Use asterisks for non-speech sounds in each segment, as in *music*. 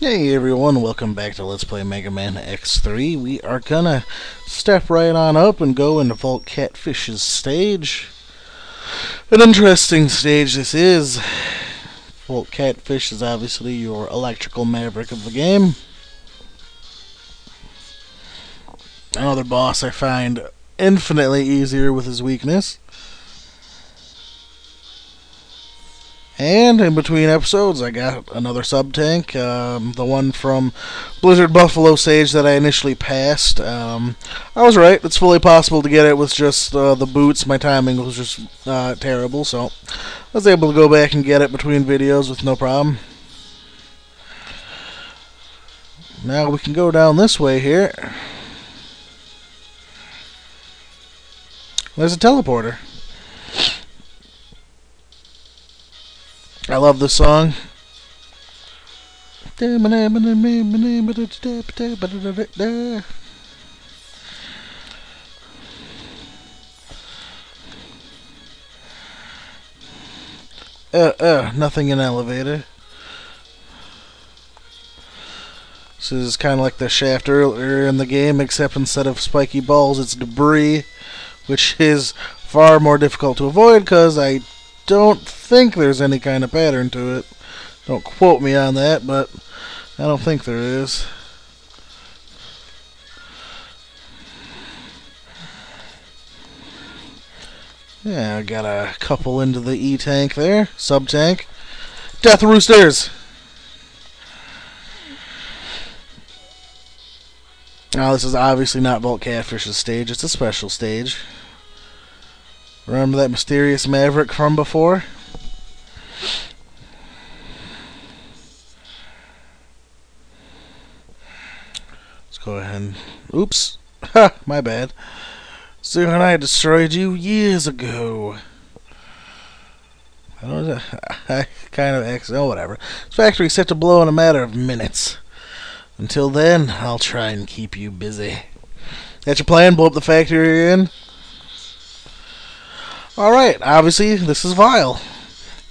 Hey everyone, welcome back to Let's Play Mega Man X3. We are gonna step right on up and go into Volt Catfish's stage. An interesting stage this is. Volt Catfish is obviously your electrical maverick of the game. Another boss I find infinitely easier with his weakness. And in between episodes, I got another sub tank, um, the one from Blizzard Buffalo Sage that I initially passed. Um, I was right; it's fully possible to get it with just uh, the boots. My timing was just uh, terrible, so I was able to go back and get it between videos with no problem. Now we can go down this way here. There's a teleporter. Love this song. Uh, uh, nothing in elevator. This is kind of like the shaft earlier in the game, except instead of spiky balls, it's debris, which is far more difficult to avoid because I don't think there's any kind of pattern to it. Don't quote me on that, but I don't think there is. Yeah, I got a couple into the E-tank there. Sub-tank. Death Roosters! Now, this is obviously not Volt Catfish's stage. It's a special stage. Remember that mysterious maverick from before? Let's go ahead and... Oops! *laughs* Ha! My bad. Sue and I destroyed you years ago. I don't know. *laughs* I kind of accident. Oh, whatever. This factory set to blow in a matter of minutes. Until then, I'll try and keep you busy. That's your plan? Blow up the factory you're in? Alright, obviously, this is Vile.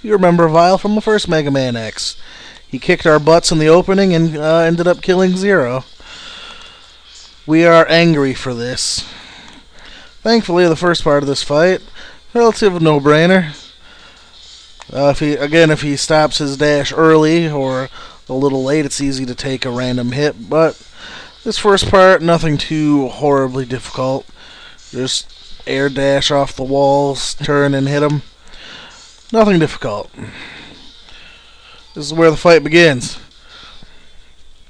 You remember Vile from the first Mega Man X. He kicked our butts in the opening and uh, ended up killing Zero. We are angry for this. Thankfully, the first part of this fight, relative no-brainer. Uh, if he again, if he stops his dash early or a little late, it's easy to take a random hit. But this first part, nothing too horribly difficult. Just air dash off the walls, turn and hit him. Nothing difficult. This is where the fight begins.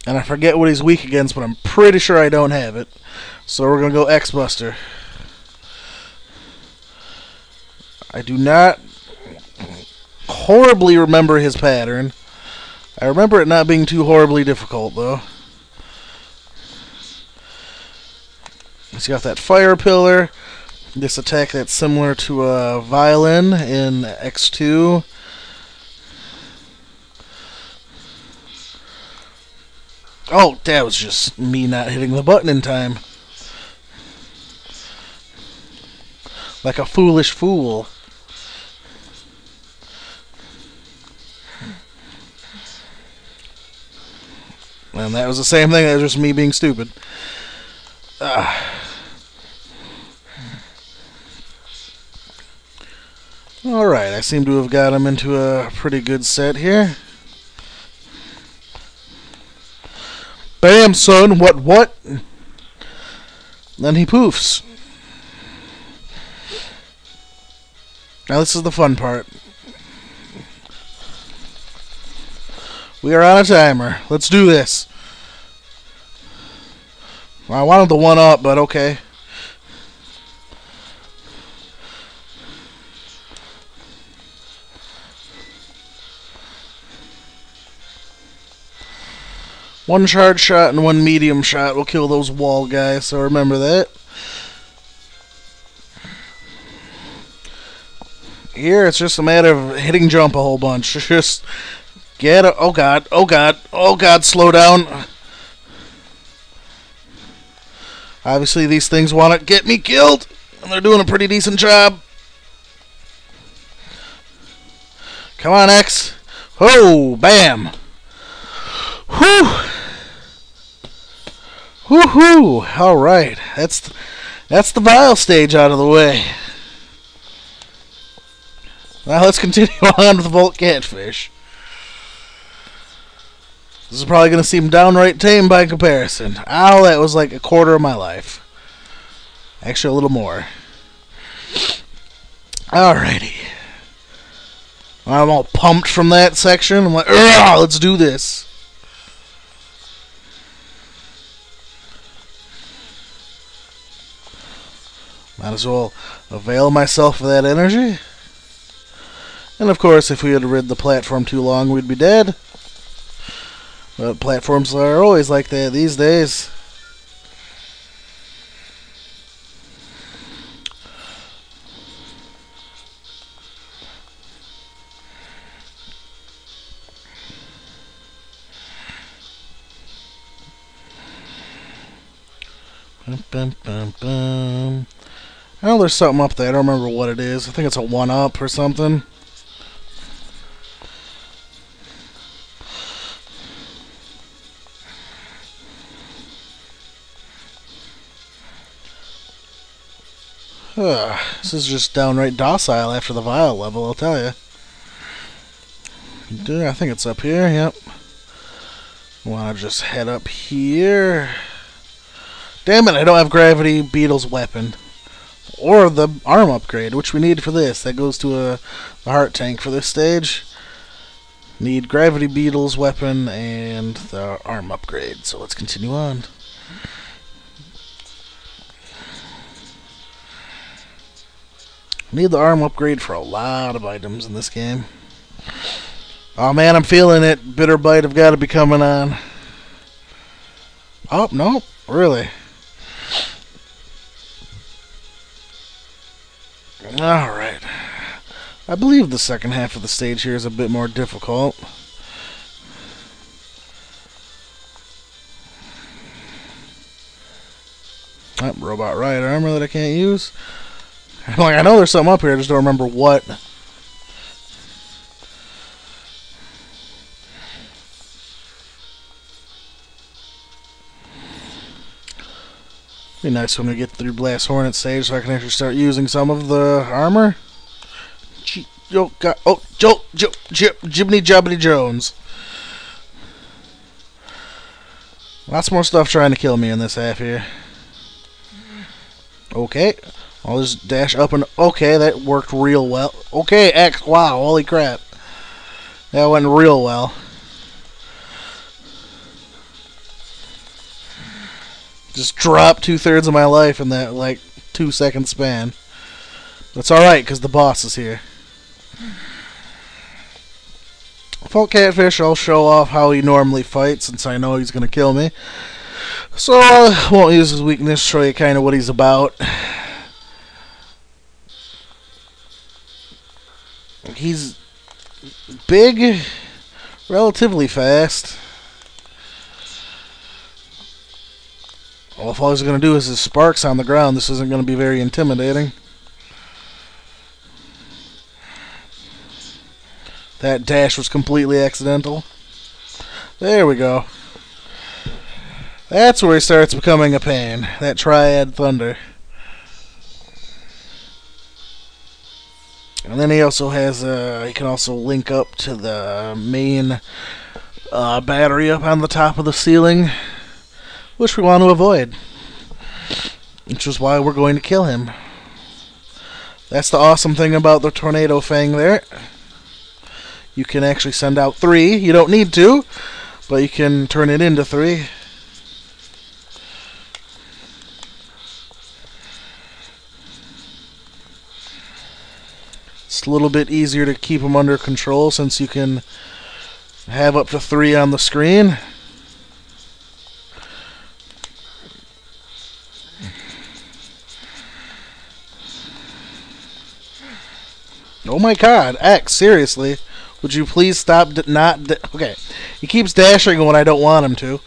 And I forget what he's weak against, but I'm pretty sure I don't have it. So we're going to go X-Buster. I do not horribly remember his pattern. I remember it not being too horribly difficult, though. He's got that fire pillar. This attack that's similar to a Violen in X2. Oh, that was just me not hitting the button in time. Like a foolish fool. And that was the same thing, that was just me being stupid. Ah. Alright, I seem to have got him into a pretty good set here. Bam, son, what, what? Then he poofs. Now this is the fun part. We are on a timer. Let's do this. I wanted the one up, but okay. One charge shot and one medium shot will kill those wall guys, so remember that. Here, it's just a matter of hitting jump a whole bunch. *laughs* Just get a... Oh, God. Oh, God. Oh, God. Slow down. Obviously, these things want to get me killed, and they're doing a pretty decent job. Come on, X. Oh, bam. Whew! Woohoo! All right, that's that's the vile stage out of the way. Now let's continue *laughs* on with the Volt Catfish. This is probably going to seem downright tame by comparison. Ow, that was like a quarter of my life. Actually, a little more. Alrighty. I'm all pumped from that section. I'm like, let's do this. Might as well avail myself of that energy. And of course, if we had rid the platform too long, we'd be dead. But platforms are always like that these days. Bum, bum, bum, bum. I know there's something up there. I don't remember what it is. I think it's a one up or something. Ugh, this is just downright docile after the Vile level, I'll tell you. I think it's up here, yep. Want to just head up here. Damn it, I don't have Gravity Beetle's weapon. Or the arm upgrade, which we need for this. That goes to a, heart tank for this stage. Need Gravity Beetle's weapon and the arm upgrade. So let's continue on. Need the arm upgrade for a lot of items in this game. Oh man, I'm feeling it. Bitter Bite have got to be coming on. Oh, no. Really? Alright. I believe the second half of the stage here is a bit more difficult. Oh, robot riot armor that I can't use. *laughs* like, I know there's something up here, I just don't remember what. Be nice when we get through Blast Hornet stage so I can actually start using some of the armor. Yo, got, oh, Joe, Joe, Jib, Jibney Jobbity Jones. Lots more stuff trying to kill me in this half here. Okay. I'll just dash up and... Okay, that worked real well. Okay, X. Wow, holy crap. That went real well. Just dropped two-thirds of my life in that, like, two-second span. That's alright, because the boss is here. Volt Catfish, I'll show off how he normally fights, since I know he's going to kill me. So, I won't use his weakness, show you kind of what he's about. He's big, relatively fast. Well, if all he's going to do is his sparks on the ground, this isn't going to be very intimidating. That dash was completely accidental. There we go. That's where he starts becoming a pain. That Triad Thunder. And then he also has, uh, he can also link up to the main uh, battery up on the top of the ceiling, which we want to avoid. Which is why we're going to kill him. That's the awesome thing about the Tornado Fang there. You can actually send out three. You don't need to, but you can turn it into three. It's a little bit easier to keep them under control since you can have up to three on the screen. Oh my god, X, seriously. Would you please stop not... okay, he keeps dashing when I don't want him to.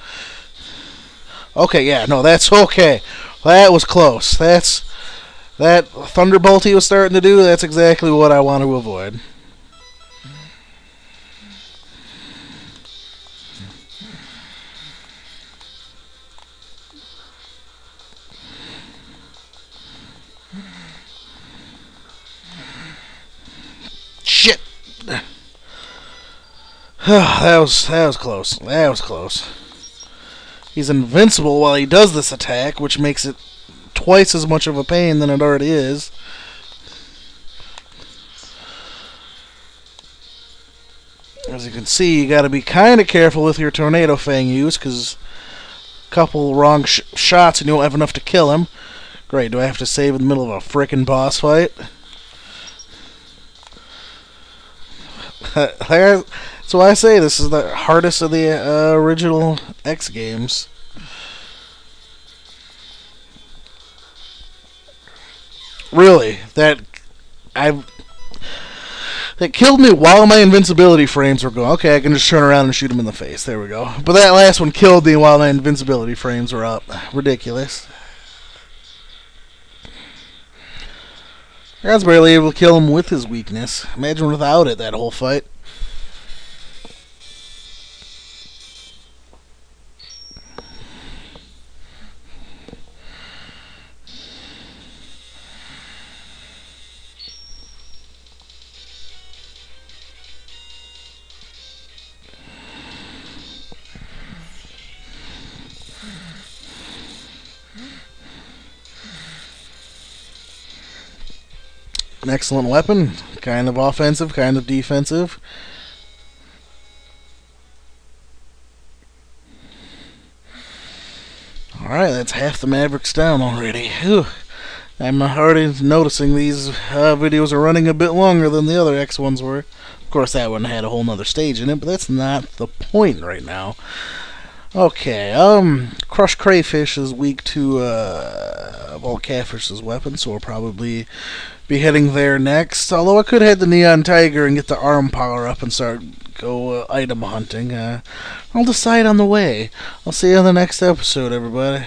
Okay, yeah, no, that's okay. That was close. That's... That Thunderbolt he was starting to do, that's exactly what I want to avoid. *sighs* that was that was close. That was close. He's invincible while he does this attack, which makes it twice as much of a pain than it already is. As you can see, you got to be kind of careful with your Tornado Fang use, because a couple wrong sh shots and you won't have enough to kill him. Great, do I have to save in the middle of a frickin' boss fight? *laughs* That's why I say this is the hardest of the uh, original X games. Really, that I that killed me while my invincibility frames were going. Okay, I can just turn around and shoot him in the face. There we go. But that last one killed me while my invincibility frames were up. Ridiculous. Barely able to kill him with his weakness. Imagine without it, that whole fight. An excellent weapon. Kind of offensive, kind of defensive. Alright, that's half the Mavericks down already. Whew. I'm already noticing these uh, videos are running a bit longer than the other X ones were. Of course, that one had a whole nother stage in it, but that's not the point right now. Okay, um, Crush Crawfish is weak to, uh, well, Catfish's weapon, so we'll probably be heading there next. Although I could head to Neon Tiger and get the arm power up and start go uh, item hunting. Uh, I'll decide on the way. I'll see you on the next episode, everybody.